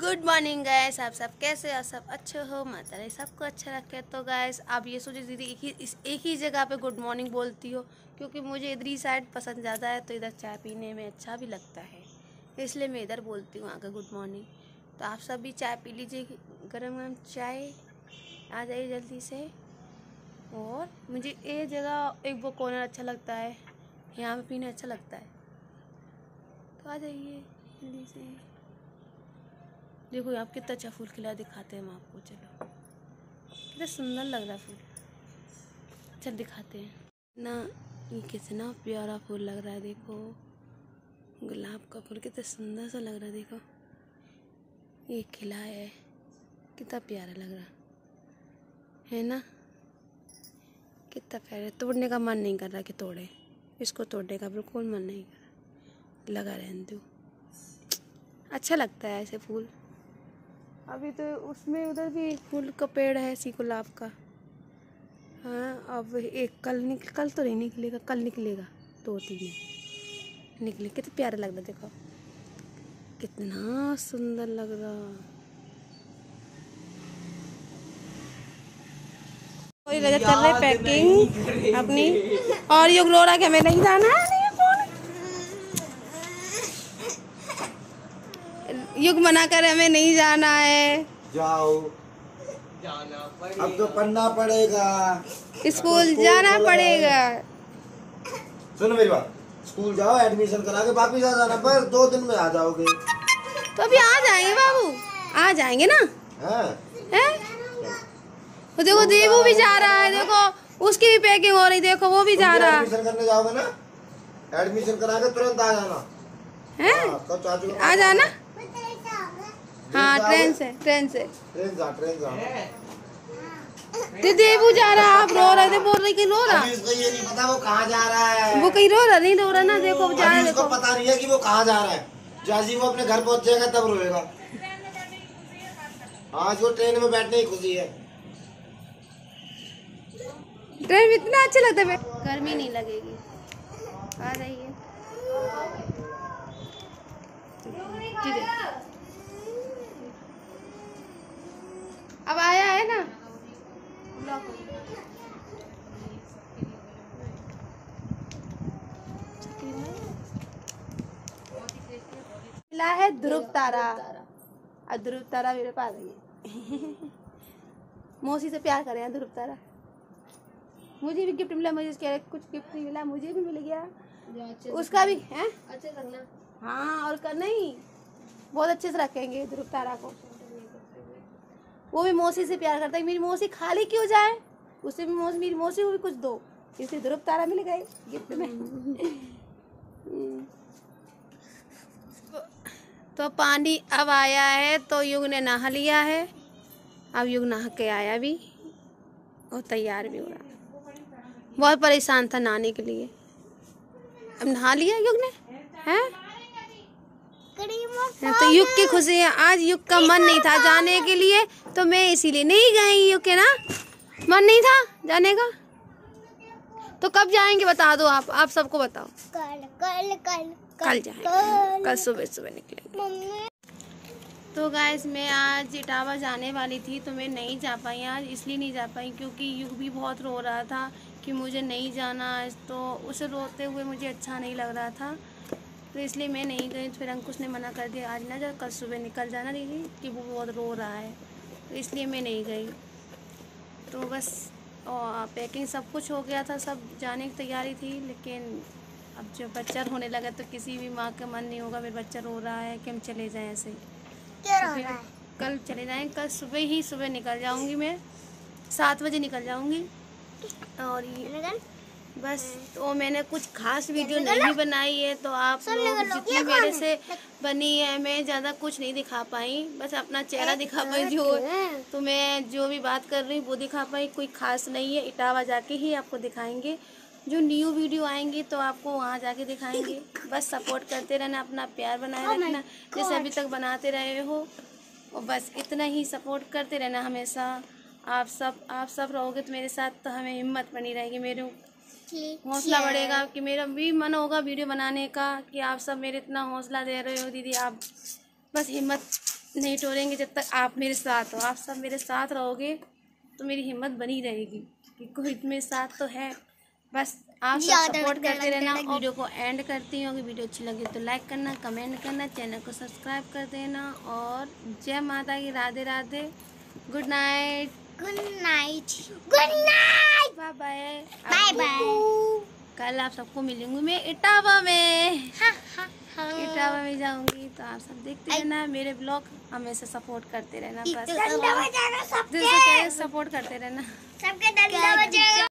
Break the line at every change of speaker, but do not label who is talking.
Good morning gas आप सब कैसे हो? सब अच्छे हो? माता रानी सबको अच्छा रखे। तो गैस आप ये सोचे दीदी, एक ही, इस एक ही जगह पे गुड मॉर्निंग बोलती हो, क्योंकि मुझे इधर ही साइड पसंद ज़्यादा है तो इधर चाय पीने में अच्छा भी लगता है। इसलिए मैं इधर बोलती हूँ आकर गुड मॉर्निंग। तो आप सब भी चाय पी लीजिए, गर्म गर्म चाय। आ जाइए जल्दी से। और मुझे ये जगह, एक वो कॉर्नर अच्छा लगता है, यहाँ पर पीना अच्छा लगता है। तो आ जाइए जल्दी से। देखो यहाँ पे कितना अच्छा फूल खिला दिखाते हैं हम आपको, चलो। कितना सुंदर लग रहा फूल। चल दिखाते हैं। ना ये कितना प्यारा फूल लग रहा है, देखो। गुलाब का फूल कितना सुंदर सा लग रहा है, देखो। ये खिला है। कितना प्यारा लग रहा है ना? कितना प्यारा। तोड़ने का मन नहीं कर रहा कि तोड़े। इसको तोड़ने का बिल्कुल मन नहीं कर रहा। लगा रहने दो। अच्छा लगता है ऐसे फूल। अभी तो उसमें उधर भी फूल का पेड़ है सी गुलाब का। हाँ अब एक कल निकल कल तो नहीं निकलेगा कल निकलेगा दो तीन निकले कितना प्यारा लग रहा देखो। कितना सुंदर लग रहा। कर रहे पैकिंग अपनी? और ये ग्लोरा के हमें नहीं जाना है नहीं युग मना कर हमें नहीं जाना है।
जाओ। जाना अब तो पढ़ना पड़ेगा।
स्कूल जाना पड़ेगा।
सुनो मेरी बात। स्कूल जाओ एडमिशन करा के वापिस आ जाना पर दो दिन में आ जाओगे।
तो अभी आ जाएँगे बाबू। आ जाएँगे ना?
हाँ।
है? वो देखो देवू भी जा रहा है। देखो उसकी भी पैकिंग हो रही देखो वो भी जा रहा। है
एडमिशन करने जाओगे ना? एडमिशन करा के तुरंत आ जाना।
हैं?
हाँ,
आ जाना? हाँ ट्रेन से ट्रेन से
ट्रेन जा ट्रेन जा
तो देवू जा रहा आप रो रहे थे बोल रहे कि रो रहा?
इसको ये नहीं पता वो कहाँ जा रहा है।
वो कहीं रो रहा नहीं रो रहा ना देखो जा रहा
इसको
देखो।
पता नहीं है कि वो कहाँ जा रहा है। जैसे वो अपने घर पहुँच जाएगा तब रोएगा। आज वो ट्रेन में बैठने की खुशी है।
ट्रेन में इतना अच्छा लगता है गर्मी नहीं लगेगी। आ जाइए। ठीक है अब आया है ना मिला है ध्रुव तारा। और ध्रुव तारा मेरे पास है। मौसी से प्यार करें ध्रुव तारा। मुझे भी गिफ्ट मिला मुझे उसके कुछ गिफ्ट नहीं मिला मुझे भी मिल गया। उसका भी है?
अच्छे रखना
हाँ और कर नहीं। बहुत अच्छे से रखेंगे ध्रुव तारा को। वो भी मौसी से प्यार करता है। मेरी मौसी खाली क्यों जाए? उसे भी मौसी मेरी मौसी को भी कुछ दो। इसलिए ध्रुव तारा मिल गए गिफ्ट में। तो पानी अब आया है तो युग ने नहा लिया है। अब युग नहा के आया भी और तैयार भी हो रहा बहुत परेशान था नहाने के लिए। अब नहा लिया युग ने? हैं? हाँ, तो युग की खुशी है। आज युग का मन नहीं था जाने के लिए तो मैं इसीलिए नहीं गई युग के ना? मन नहीं था जाने का? तो कब जाएँगे बता दो आप? आप सबको बताओ।
कल कल कल
कल जाएँगे। कल। सुबह सुबह निकलेंगे। तो गाइस मैं आज इटावा जाने वाली थी तो मैं नहीं जा पाई आज इसलिए नहीं जा पाई क्योंकि युग भी बहुत रो रहा था कि मुझे नहीं जाना आज तो उसे रोते हुए मुझे अच्छा नहीं लग रहा था। तो इसलिए मैं नहीं गई फिर अंकुश ने मना कर दिया आज ना जा कल सुबह निकल जाना दीदी कि वो बहुत रो रहा है। तो इसलिए मैं नहीं गई। तो बस और पैकिंग सब कुछ हो गया था सब जाने की तैयारी थी लेकिन अब जब बच्चा रोने लगा तो किसी भी माँ का मन नहीं होगा मेरा बच्चा रो रहा है कि हम चले जाएँ ऐसे।
क्या
तो
रो रहा है?
कल चले जाएँ कल सुबह ही सुबह निकल जाऊँगी मैं सात बजे निकल जाऊँगी। और ये बस तो मैंने कुछ खास वीडियो नहीं बनाई है तो आप लोग जितनी मेरे से बनी है मैं ज़्यादा कुछ नहीं दिखा पाई। बस अपना चेहरा दिखा पाई जो तो मैं जो भी बात कर रही हूँ वो दिखा पाई। कोई खास नहीं है इटावा जाके ही आपको दिखाएँगे। जो न्यू वीडियो आएँगी तो आपको वहाँ जाके दिखाएँगे। बस सपोर्ट करते रहना अपना प्यार बनाए रखना जैसे अभी तक बनाते रहे हो। और बस इतना ही सपोर्ट करते रहना हमेशा। आप सब आप सब रहोगे तो मेरे साथ तो हमें हिम्मत बनी रहेगी मेरे हौसला बढ़ेगा कि मेरा भी मन होगा वीडियो बनाने का कि आप सब मेरे इतना हौसला दे रहे हो दीदी। आप बस हिम्मत नहीं टोरेंगे जब तक आप मेरे साथ हो। आप सब मेरे साथ रहोगे तो मेरी हिम्मत बनी रहेगी कि कोई मेरे साथ तो है। बस आप सब सपोर्ट करते रहना। वीडियो को एंड करती हूँ। अगर वीडियो अच्छी लगे तो लाइक करना कमेंट करना चैनल को सब्सक्राइब कर देना। और जय माता की Radhe Radhe. Good night.
Good night good night
bye bye
bye bye
कल आप सबको मिलूँगी मैं इटावा में।
हाँ हाँ हाँ।
इटावा में जाऊँगी तो आप सब देखते रहना मेरे ब्लॉग हमेशा सपोर्ट करते रहना बस। सपोर्ट करते रहना।
सबके